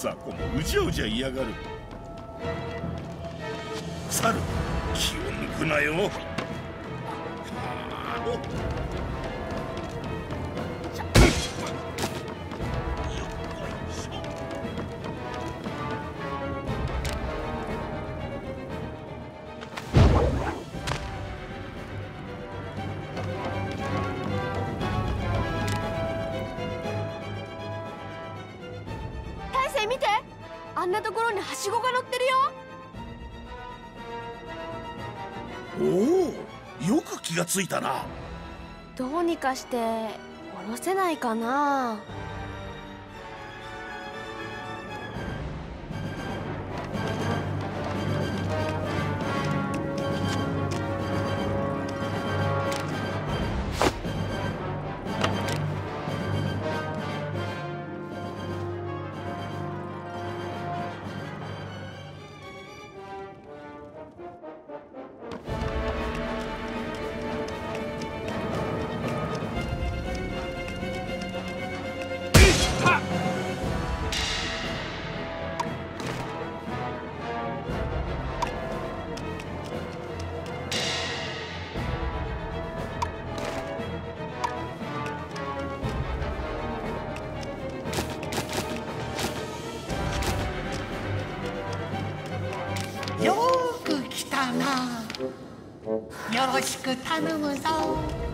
雑魚もうじゃうじゃ嫌がる。猿気を抜くなよ。見て。あんなところにはしごが乗ってるよ。おおよく気がついたな。どうにかして降ろせないかなよろしく頼むぞ猿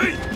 は。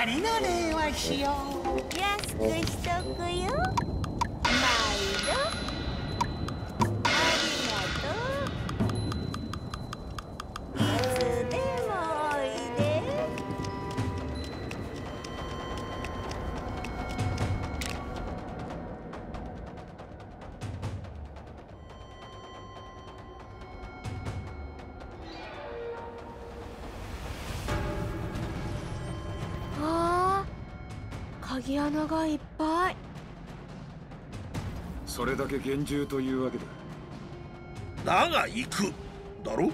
それなりの礼はしよ鍵穴がいっぱい。それだけ厳重というわけだだが行く。だろ？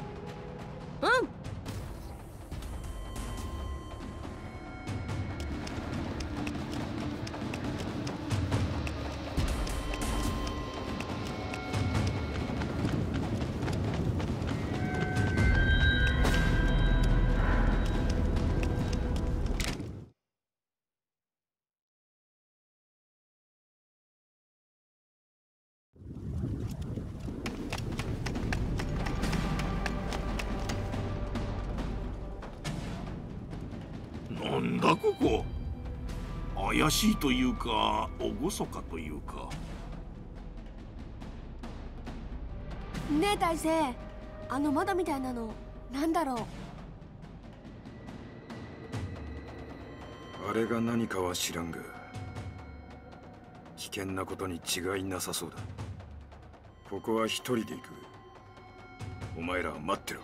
だここ怪しいというか厳かというか。ねえ大勢あの窓みたいなのなんだろう。あれが何かは知らんが危険なことに違いなさそうだ。ここは一人で行く。お前らは待ってろ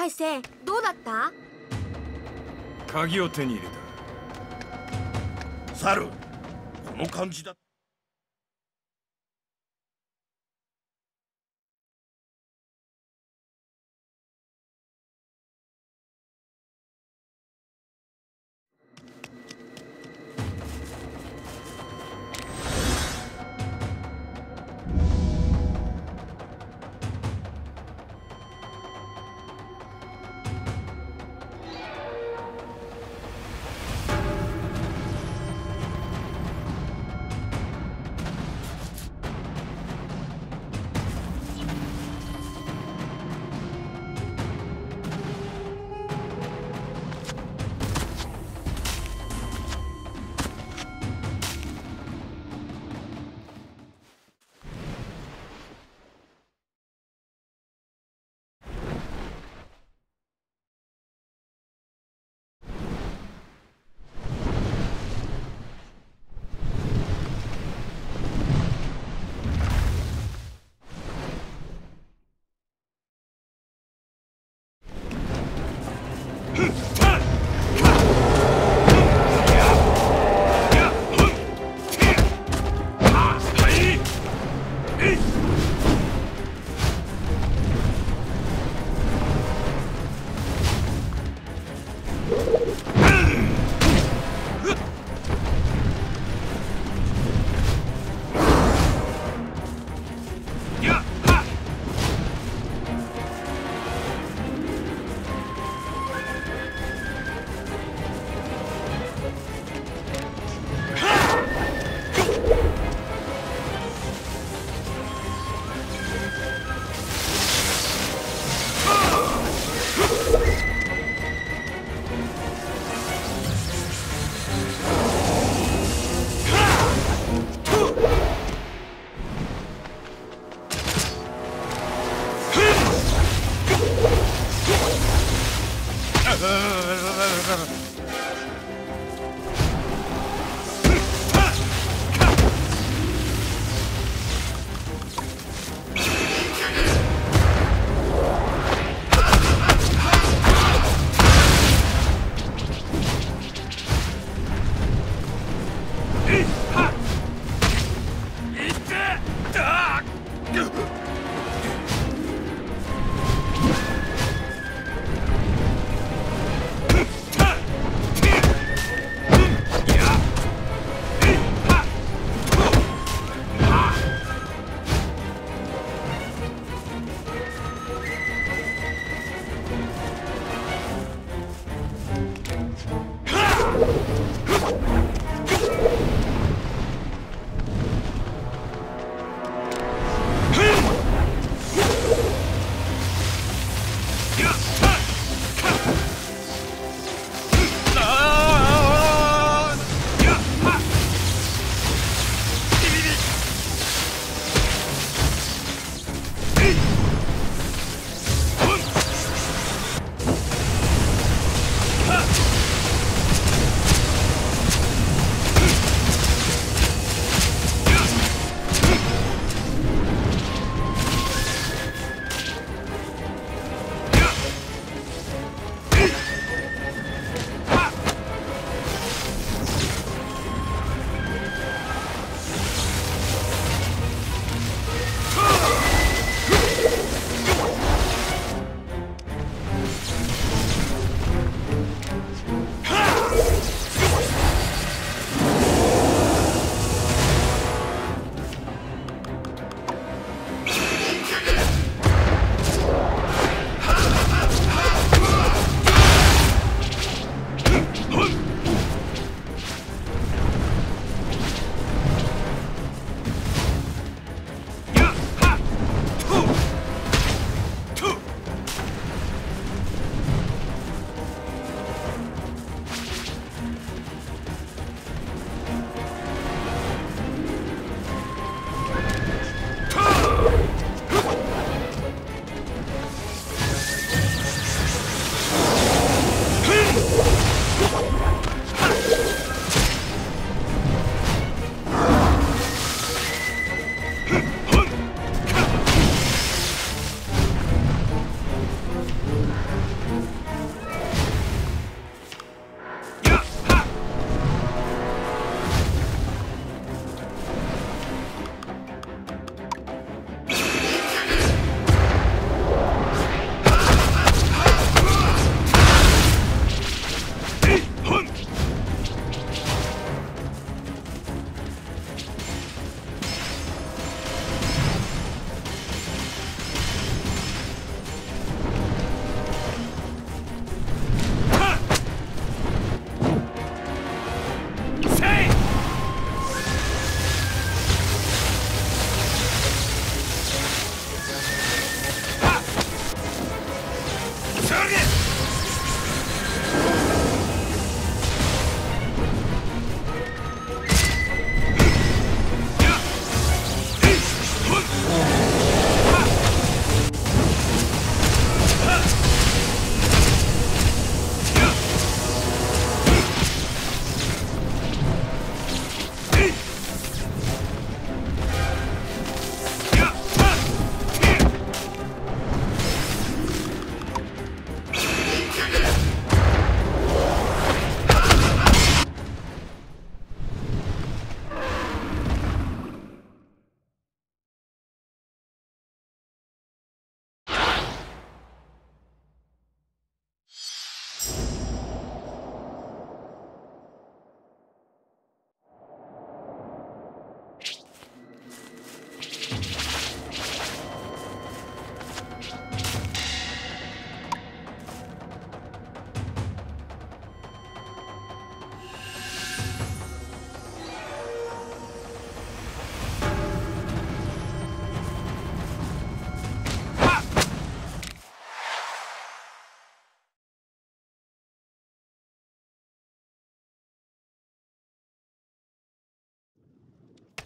大勢どうだった鍵を手に入れた猿この感じだ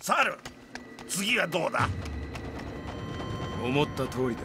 猿次はどうだ？思った通りだ。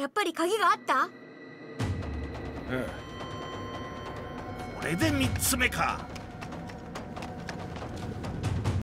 やっぱり鍵があった？えこれで3つ目か。